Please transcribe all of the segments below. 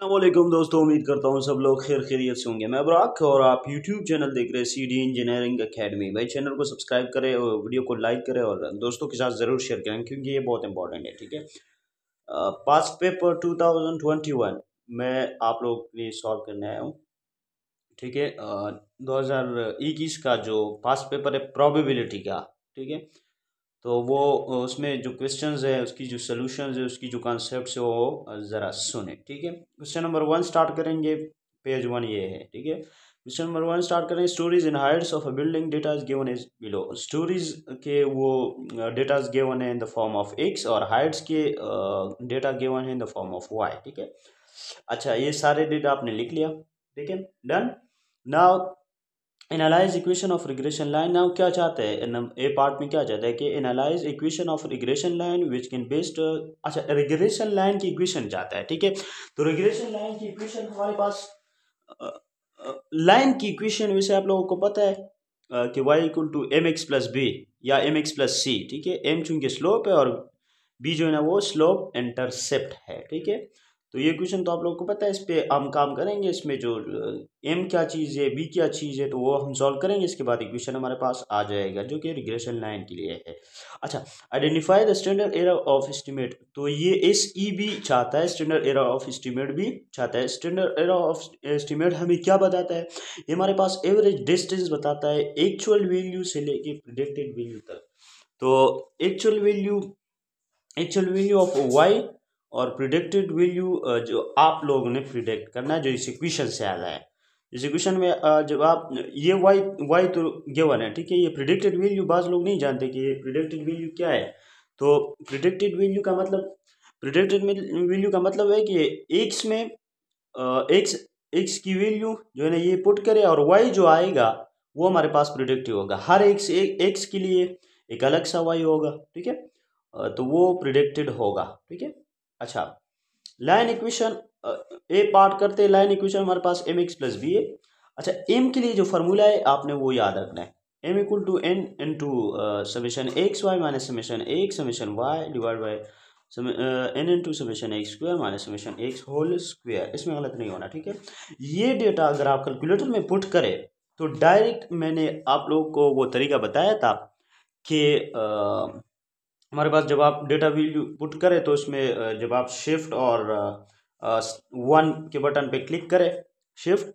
वालेकुम दोस्तों, उम्मीद करता हूँ सब लोग खैर खैरियत से होंगे। मैं बराक और आप यूट्यूब चैनल देख रहे हैं सी डी इंजीनियरिंग अकेडमी भाई चैनल को सब्सक्राइब करें और वीडियो को लाइक करें और दोस्तों के साथ ज़रूर शेयर करें क्योंकि ये बहुत इंपॉर्टेंट है, ठीक है? पास पेपर 2021 मैं आप लोग के लिए सॉल्व करने आया हूँ, ठीक है? दो हज़ार इक्कीस का जो पास पेपर है प्रोबेबिलिटी का, ठीक है? तो वो, उसमें जो क्वेश्चंस है, उसकी जो सोल्यूशंस है, उसकी जो कॉन्सेप्ट है, वो ज़रा सुने, ठीक है? क्वेश्चन नंबर वन स्टार्ट करेंगे पेज वन ये है, ठीक है? क्वेश्चन नंबर वन स्टार्ट करें stories in heights of a building data is given is below stories के वो डेटा इज़ गिवन है in the form of X और हाइट्स के डेटा गिवन है in the form of Y ठीक है? अच्छा ये सारे डेटा आपने लिख लिया, ठीक है? Done now analyse equation of regression line now क्या चाहते हैं? ए पार्ट में क्या चाहते हैं कि analyse equation of regression line which can based अच्छा रिग्रेशन लाइन की इक्वेशन चाहता है, ठीक है? तो रिग्रेशन लाइन की इक्वेशन हमारे पास लाइन की इक्वेशन वैसे आप लोगों को पता है कि y equal to m x plus b या एम एक्स प्लस सी ठीक है? एम चूँकि स्लोप है और बी जो है ना, वो स्लोप इंटरसेप्ट है, ठीक है? तो ये क्वेश्चन तो आप लोगों को पता है, इस पर हम काम करेंगे, इसमें जो एम क्या चीज़ है बी क्या चीज़ है तो वो हम सॉल्व करेंगे, इसके बाद इक्वेशन हमारे पास आ जाएगा, जो कि रिग्रेशन लाइन के लिए है। अच्छा identify the standard error of estimate तो ये एस ई भी चाहता है स्टैंडर्ड एरर ऑफ़ एस्टिमेट भी चाहता है। स्टैंडर्ड एरर ऑफ़ एस्टिमेट हमें क्या बताता है? ये हमारे पास एवरेज डिस्टेंस बताता है एक्चुअल वैल्यू से लेके प्रिडिक्टेड वैल्यू तक। तो actual value actual value of Y और प्रिडिक्टेड वैल्यू जो आप लोगों ने प्रिडिक्ट करना है, जो इस इक्वेशन से आ रहा है। इस इक्वेशन में जब आप, ये वाई वाई तो गिवन है, ठीक है? ये प्रिडिक्टेड वैल्यू बाज़ लोग नहीं जानते कि ये प्रिडिक्टेड वैल्यू क्या है। तो प्रिडिक्टेड वैल्यू का मतलब प्रिडिक्टेड वैल्यू का मतलब है कि एक्स में एक्स एक्स की वैल्यू जो है ना, ये पुट करे और वाई जो आएगा, वो हमारे पास प्रिडिक्टिव होगा। हर एक्स एक्स के लिए एक अलग सा वाई होगा, ठीक है? तो वो प्रिडिक्टेड होगा, ठीक है? अच्छा लाइन इक्वेशन ए पार्ट करते हैं, लाइन इक्वेशन हमारे पास एम एक्स प्लस बी है। अच्छा एम के लिए जो फार्मूला है, आपने वो याद रखना है। M equal to n into summation x y minus summation x summation y divide by n into summation x square minus summation x whole square इसमें गलत नहीं होना, ठीक है? ये डेटा अगर आप कैलकुलेटर में पुट करें तो डायरेक्ट मैंने आप लोगों को वो तरीका बताया था कि हमारे पास जब आप डेटा वैल्यू पुट करें तो इसमें जब आप शिफ्ट और वन के बटन पे क्लिक करें शिफ्ट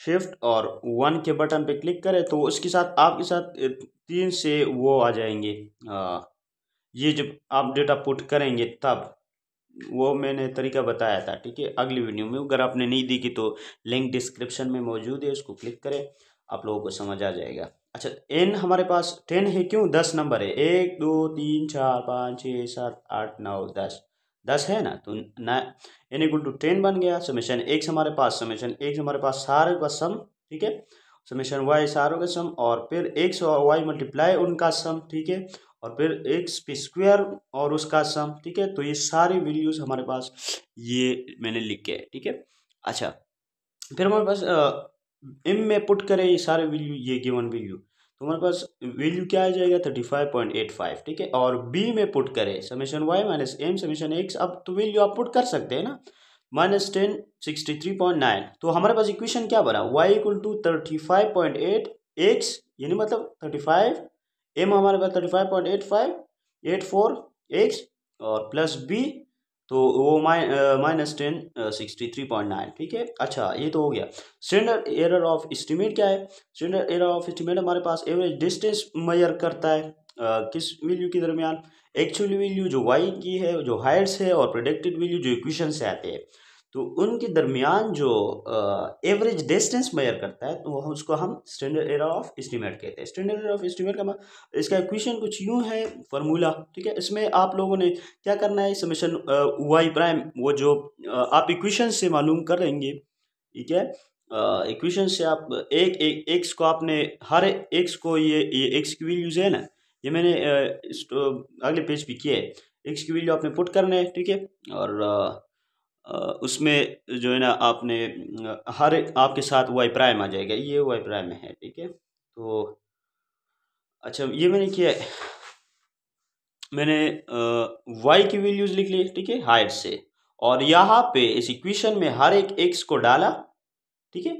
शिफ्ट और वन के बटन पे क्लिक करें तो उसके साथ आपके साथ तीन से वो आ जाएँगे। आ, ये जब आप डेटा पुट करेंगे तब वो मैंने तरीका बताया था ठीक है? अगली वीडियो में अगर आपने नहीं देखी तो लिंक डिस्क्रिप्शन में मौजूद है उसको क्लिक करें आप लोगों को समझ आ जाएगा। अच्छा एन हमारे पास टेन है, क्यों? दस नंबर है। एक, दो, तीन, चार, पाँच छः सात, आठ, नौ, दस। दस है ना? तो ना एन इक्वल टू टेन बन गया। समीशन एक्स हमारे पास समीशन एक्स हमारे पास सारे का सम ठीक है? समीशन वाई सारों का सम और फिर एक्स और वाई मल्टीप्लाई उनका सम ठीक है? और फिर एक्स पे स्क्वायर और उसका सम ठीक है? तो ये सारी वैल्यूज़ हमारे पास ये मैंने लिख के, ठीक है? अच्छा फिर हमारे पास एम में पुट करें, ये सारे वैल्यू ये गिवन वैल्यू तो हमारे पास वैल्यू क्या आ जाएगा? Thirty five point eight five ठीक है? और बी में पुट करें summation y minus m summation x अब तो वैल्यू आप पुट कर सकते हैं ना? Minus ten sixty three point nine तो हमारे पास इक्वेशन क्या बना? Y equal to thirty five point eight x यानी मतलब थर्टी फाइव एम हमारे पास thirty five point eight five eight four x और प्लस बी तो वो minus ten sixty three point nine ठीक है? अच्छा ये तो हो गया। स्टैंडर्ड एरर ऑफ़ इस्टीमेट क्या है? स्टैंडर्ड एरर ऑफ़ इस्टीमेट हमारे पास एवरेज डिस्टेंस मेजर करता है। आ, किस वैल्यू के दरमियान? एक्चुअल वैल्यू जो वाई की है जो हाइट्स है और प्रोडक्टेड वैल्यू जो इक्वेशन से आते हैं। तो उनके दरमियान जो एवरेज डिस्टेंस मेजर करता है तो वह उसको हम स्टैंडर्ड एरर ऑफ़ एस्टिमेट कहते हैं। स्टैंडर्ड एरर ऑफ़ एस्टिमेट का इसका इक्वेशन कुछ यूँ है फार्मूला ठीक है? इसमें आप लोगों ने क्या करना है समीशन वाई प्राइम वो जो आप इक्वेशन से मालूम कर लेंगे, ठीक है? इक्वेशन से आप एक एक एक्स को आपने, हर एक्स को ये ये एक्स की वैल्यूज़ है ना, ये मैंने अगले पेज पे किया है। एक्स की वैल्यू आपने पुट करना है, ठीक है? और उसमें जो है ना आपने, हर आपके साथ वाई प्राइम आ जाएगा, ये वाई प्राइम है, ठीक है? तो अच्छा ये मैंने किया मैंने वाई की वैल्यूज़ लिख ली, ठीक है हाइट से। और यहाँ पे इस इक्वेशन में हर एक एक्स को डाला, ठीक है?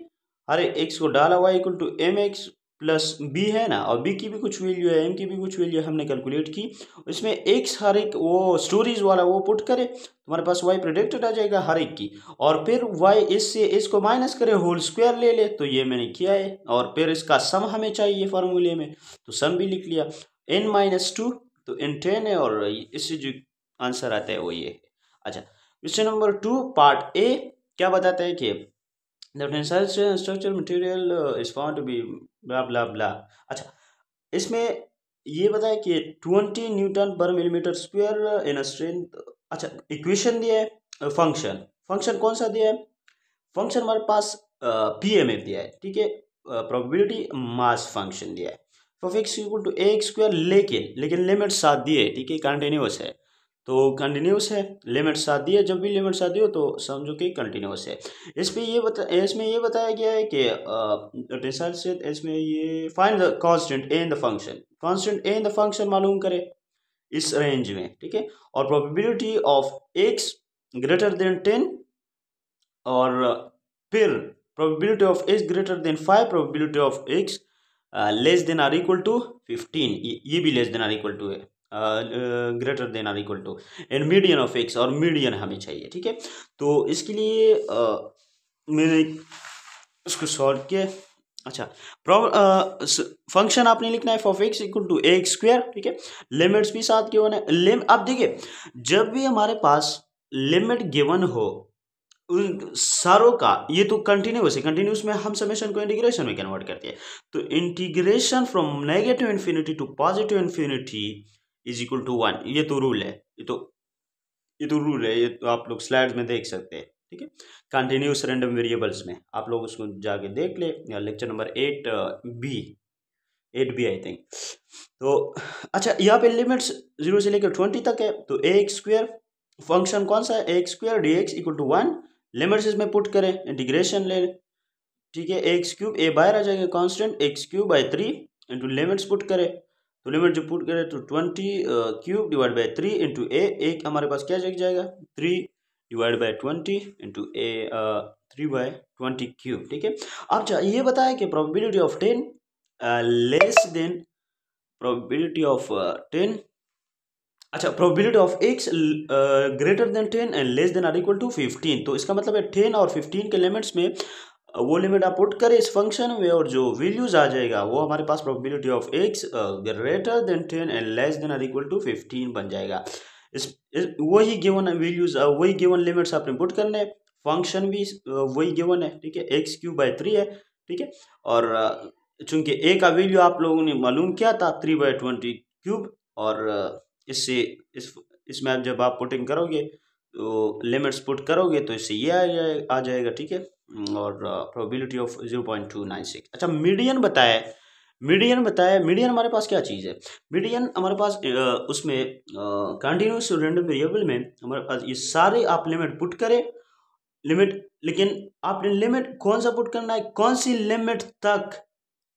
हर एक एक्स को डाला y equal to m x plus b है ना और बी की भी कुछ वैल्यू है एम की भी कुछ वैल्यू हमने कैलकुलेट की। इसमें एक्स हर एक वो स्टोरीज वाला वो पुट करे तुम्हारे पास वाई प्रोडक्टेड आ जाएगा हर एक की। और फिर वाई इससे इसको माइनस करे होल स्क्वायर ले ले तो ये मैंने किया है। और फिर इसका सम हमें चाहिए फार्मूले में तो सम भी लिख लिया। एन माइनस टू तो एन टेन है और इससे जो आंसर आता है वो ये है। अच्छा question number two part a क्या बताता है कि the tensile material uh, is found to be blah blah blah अच्छा इसमें ये बताया कि twenty newton per millimetre square in strength अच्छा इक्वेशन दिया है फ़ंक्शन। फ़ंक्शन कौन सा दिया है? फ़ंक्शन हमारे पास पी एम एफ़ दिया है, ठीक है? प्रोबेबिलिटी मास फ़ंक्शन दिया है। X equal to a square लेकिन लेकिन लिमिट साथ दिए, ठीक है? कंटिन्यूस है। तो कंटिन्यूस है। लिमिट साथ दिए जब भी लिमिट साथ हो तो समझो कि कंटिन्यूस है। इस ये बता, इसमें ये बताया गया है कि रिसर्च से इसमें ये find the constant a in the function constant a in the function मालूम करे इस रेंज में, ठीक है? और probability of x greater than ten और फिर probability of x greater than five probability of x less than or equal to fifteen ये भी less than or equal to है। Greater than or equal to and median of x और median हमें चाहिए ठीक है? तो इसके लिए uh, मैंने उसको सॉल्व किया। अच्छा फ़ंक्शन आपने लिखना है f of x equal to a square ठीक है? लिमिट्स भी साथ गिवन है लिम अब देखिए जब भी हमारे पास लिमिट गिवन हो उन सारों का ये तो कंटिन्यूस है कंटिन्यूस में हम समेशन को इंटीग्रेशन में कन्वर्ट करते हैं। तो integration from negative infinity to positive infinity is equal to one ये तो रूल है. ये तो ये तो रूल है. ये तो आप लोग स्लाइड्स में देख सकते हैं. ठीक है? कंटिन्यूस रैंडम वेरिएबल्स में. आप लोग उसको जाके देख ले. Lecture number eight b eight b I think तो अच्छा यहाँ पे लिमिट्स ज़ीरो से लेकर ट्वेंटी तक है. तो ए एक्स स्क्वेयर फ़ंक्शन कौन सा है? A x square d x equal to one limits इसमें पुट करें. इंटीग्रेशन ले ठीक है? एक्स क्यूब ए बाहर आ जाएगा. Constant x cube by three into limits put करें. तो लिमिट जो पुट करें तो twenty cube divide by three into a एक हमारे पास क्या जग जाएगा three divide by twenty into a three by twenty cube ठीक है? अब ये बताया कि probability of ten less than probability of ten अच्छा probability of x greater than ten and less than or equal to fifteen तो इसका मतलब है टेन और फिफ्टीन के लिमिट्स में वो लिमिट आप पुट करें इस फ़ंक्शन में और जो वैल्यूज़ आ जाएगा वो हमारे पास probability of x greater than ten and less than equal to fifteen बन जाएगा। इस, इस वही गिवन वैल्यूज़ वही गिवन लिमिट्स आपने पुट करने फ़ंक्शन भी वही गिवन है ठीक है? एक्स क्यूब बाई थ्री है ठीक है? और चूँकि ए का वैल्यू आप लोगों ने मालूम किया था? थ्री बाई ट्वेंटी क्यूब और इससे इस इसमें आप जब आप पुटिंग करोगे तो लिमिट्स पुट करोगे तो इससे ये आ आ जाएगा ठीक है? और probability of zero point two nine six अच्छा मीडियन बताया मीडियन बताया मीडियन हमारे पास क्या चीज़ है? मीडियन हमारे पास उसमें कंटिन्यूस रेंडम वेरिएबल में हमारे पास ये सारे आप लिमिट पुट करें। लिमिट लेकिन आपने लिमिट कौन सा पुट करना है? कौन सी लिमिट तक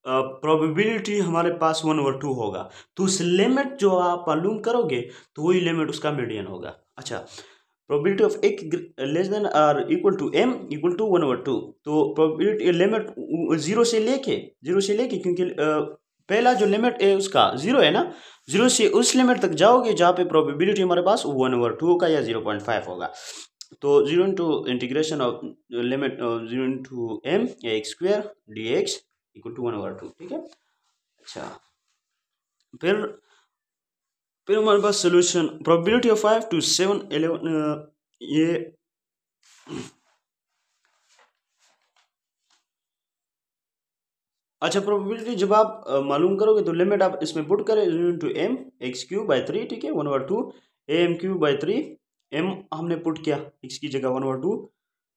प्रोबेबिलिटी हमारे पास वन ओवर टू होगा? तो उस लिमिट जो आप मालूम करोगे तो वही लिमिट उसका मीडियन होगा। अच्छा प्रोबेबिलिटी ऑफ़ एक less than or equal to m equal to one over two तो प्रोबेबिलिटी लिमिट ज़ीरो से लेके ज़ीरो से लेके, क्योंकि पहला जो लिमिट है उसका ज़ीरो है ना ज़ीरो से उस लिमिट तक जाओगे जहाँ पे प्रोबेबिलिटी हमारे पास वन ओवर टू का या ज़ीरो पॉइंट फाइव होगा। तो zero into integration of limit zero into m x square d x equal to one over two ठीक है? अच्छा। फिर फिर हमारे पास solution probability of five two seven eleven ये अच्छा प्रोबेबिलिटी जब आप मालूम करोगे तो लिमिट आप इसमें पुट करें two m x cube by three ठीक है one over two a m cube by three m हमने पुट किया एक्स की जगह वन ओवर टू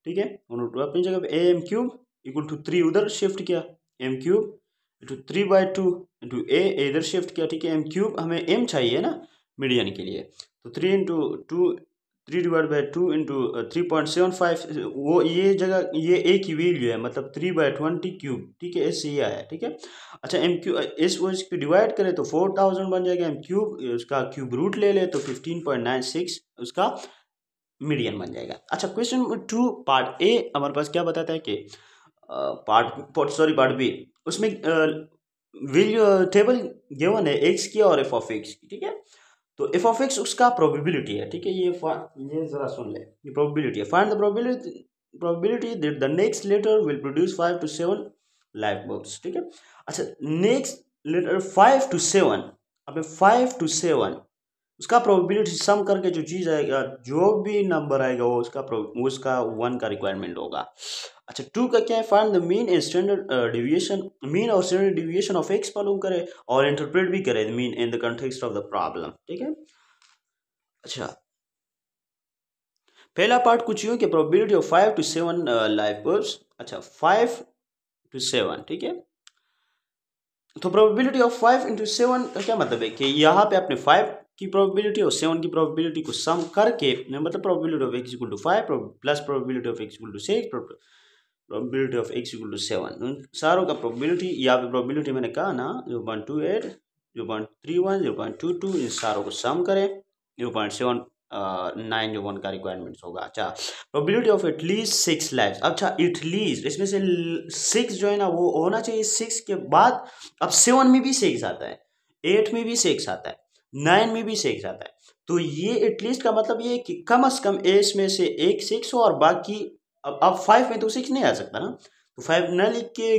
ठीक है वन ओवर टू अपनी जगह पे a m cube equal to three उधर शिफ्ट किया m cube into three by two into a इधर शिफ्ट किया, ठीक है? एम क्यूब हमें एम चाहिए ना मीडियन के लिए। तो three into two three divide by two into three point seven five वो ये जगह, ये ए की वैल्यू है मतलब थ्री बाई ट्वेंटी क्यूब ठीक है? इससे ये आया, ठीक है? अच्छा एम क्यू इस वो इसको डिवाइड करें तो फोर थाउज़ेंड बन जाएगा एम क्यूब उसका क्यूब रूट ले ले तो फिफ्टीन पॉइंट नाइन सिक्स उसका मीडियन बन जाएगा। अच्छा क्वेश्चन टू पार्ट ए हमारे पास क्या बताता है कि पार्ट सॉरी पार्ट बी उसमें टेबल गिवन है एक्स की और एफ़ ऑफ़ एक्स की ठीक है? तो एफ़ ऑफ़ एक्स उसका प्रोबेबिलिटी है, ठीक है? ये ये जरा सुन ले। ये प्रोबेबिलिटी है। Find the probability probability that the next letter will produce five two seven life bulbs ठीक है? अच्छा next letter five two seven अब फाइव टू सेवन उसका प्रोबेबिलिटी सम करके जो चीज़ आएगा, जो भी नंबर आएगा, वो उसका उसका वन का रिक्वायरमेंट होगा। अच्छा टू का क्या है? Find the mean and standard deviation mean और स्टैंडर्ड डिविएशन ऑफ़ एक्स मालूम करे और इंटरप्रेट भी करे mean in the context of the problem ठीक है? अच्छा पहला पार्ट कुछ यूँ कि probability of five two seven life birds अच्छा फाइव टू सेवन ठीक है? तो probability of five into seven का क्या मतलब है कि यहाँ पे आपने फाइव की प्रोबेबिलिटी और सेवन की प्रोबेबिलिटी को सम करके मतलब probability of x equal to five plus probability of x equal to six probability of x equal to seven उन सारों का प्रोबेबिलिटी यहाँ पे प्रोबेबिलिटी मैंने कहा ना zero point two eight zero point three one zero point two two इन सारों को सम करें ज़ीरो पॉइंट सेवन नाइन जो वन का रिक्वायरमेंट्स होगा। अच्छा probability of at least six lax अच्छा एटलीस्ट इसमें से सिक्स जो है ना, वो होना चाहिए सिक्स के बाद, अब सेवन में भी सिक्स आता है एट में भी सिक्स आता है नाइन में भी सिक्स आता है। तो ये एटलीस्ट का मतलब ये कि कम अज कम एस में से एक सिक्स हो और बाकी अब अब फाइव में तो सिक्स नहीं आ सकता ना। तो फाइव न लिख के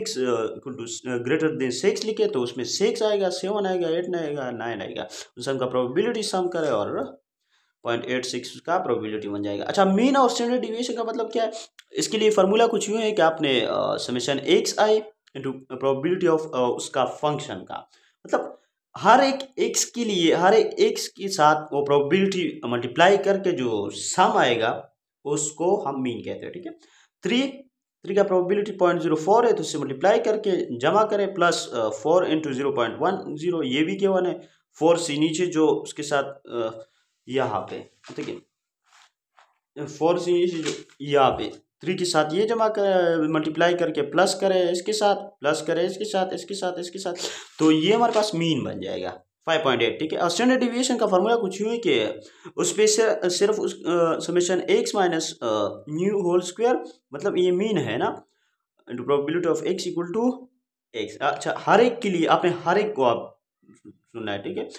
ग्रेटर देन सिक्स लिखे तो उसमें सिक्स आएगा सेवन आएगा एट आएगा नाइन आएगा। उन सब का प्रोबेबिलिटी सम करे और पॉइंट एट सिक्स का प्रोबेबिलिटी बन जाएगा। अच्छा मीन और स्टैंडर्ड डिविएशन का मतलब क्या है? इसके लिए फार्मूला कुछ यूँ है कि आपने summation x i into probability of उसका फ़ंक्शन का। मतलब हर एक एक्स के लिए, हर एक एक्स के साथ वो प्रोबेबिलिटी मल्टीप्लाई करके जो सम आएगा उसको हम मीन कहते हैं, ठीक है? थ्री थ्री का प्रोबेबिलिटी पॉइंट ज़ीरो फोर है तो उससे मल्टीप्लाई करके जमा करें plus four into zero point one zero ये भी क्या वन है? फोर से नीचे जो उसके साथ यहाँ पे, ठीक है? फोर से यहाँ पे थ्री के साथ ये जमा कर मल्टीप्लाई करके प्लस करें इसके साथ प्लस करें इसके साथ इसके साथ इसके साथ तो ये हमारे पास मीन बन जाएगा। फाइव पॉइंट एट, ठीक है? और स्टैंडर्ड डिविएशन का फार्मूला कुछ यूँ कि उस पर सिर्फ़ उस summation x minus mu whole square मतलब ये मीन है ना? Probability of x equal to x अच्छा हर एक के लिए आपने हर एक को आप सुनना है, ठीक है?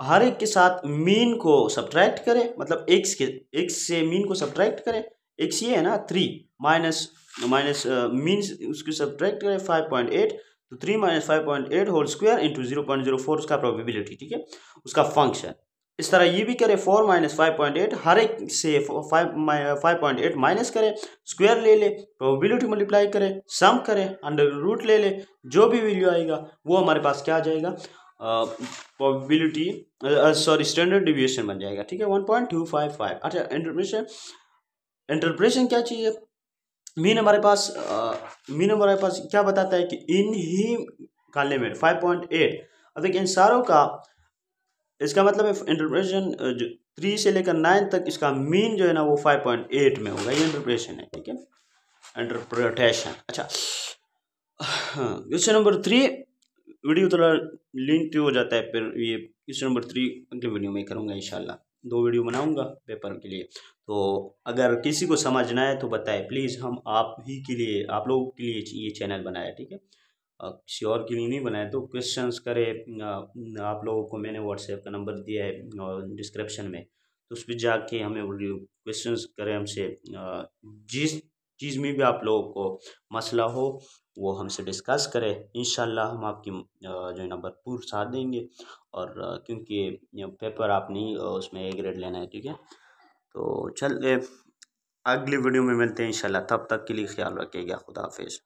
हर एक के साथ मीन को सब्ट्रैक्ट करें मतलब एक्स के एक्स से मीन को सब्ट्रैक्ट करें। एक्स ये है ना थ्री माइनस माइनस मीन उसको सब्ट्रैक्ट करें फाइव पॉइंट एट तो three minus five point eight whole square into zero point zero four उसका प्रोबेबिलिटी ठीक है? उसका फ़ंक्शन इस तरह ये भी करें four minus five point eight हर एक से five five point eight minus करें स्क्वायर ले ले प्रोबेबिलिटी मल्टीप्लाई करें सम करें अंडर रूट ले ले, जो भी वैल्यू आएगा, वो हमारे पास क्या आ जाएगा? प्रोबेबिलिटी सॉरी स्टैंडर्ड डिविएशन बन जाएगा, ठीक है? One point two five five अच्छा इंटरप्रेशन इंटरप्रेशन क्या चाहिए? मीन हमारे पास मीन हमारे पास क्या बताता है कि इन ही का लिमिट फाइव पॉइंट एट अब देखिए इन सारों का, इसका मतलब है इंटरप्रेशन जो थ्री से लेकर नाइन तक इसका मीन जो है ना वो फाइव पॉइंट एट में होगा। ये इंटरप्रेशन है, ठीक है? इंटरप्रिटेशन अच्छा क्वेश्चन नंबर थ्री वीडियो थोड़ा लिंक हो जाता है, फिर ये क्वेश्चन नंबर थ्री अगले वीडियो में करूँगा, इंशाल्लाह। दो वीडियो बनाऊँगा पेपर के लिए। तो अगर किसी को समझना है तो बताए, प्लीज़ हम आप ही के लिए, आप लोगों के लिए ये चैनल बनाया ठीक है? किसी और के लिए नहीं बनाया तो क्वेश्चन करे आप लोगों को मैंने व्हाट्सएप का नंबर दिया है डिस्क्रिप्शन में। तो उस पर जाके हमें क्वेश्चन करें हमसे जिस चीज़ में भी आप लोगों को मसला हो, वो हमसे डिस्कस करें। इन हम आपकी जो है ना, भरपूर साथ देंगे। और क्योंकि पेपर आप नहीं उसमें ए ग्रेड लेना है, ठीक है? तो चल अगली वीडियो में मिलते हैं इंशाल्लाह। तब तक के लिए ख्याल रखिएगा। खुदा हाफिज़।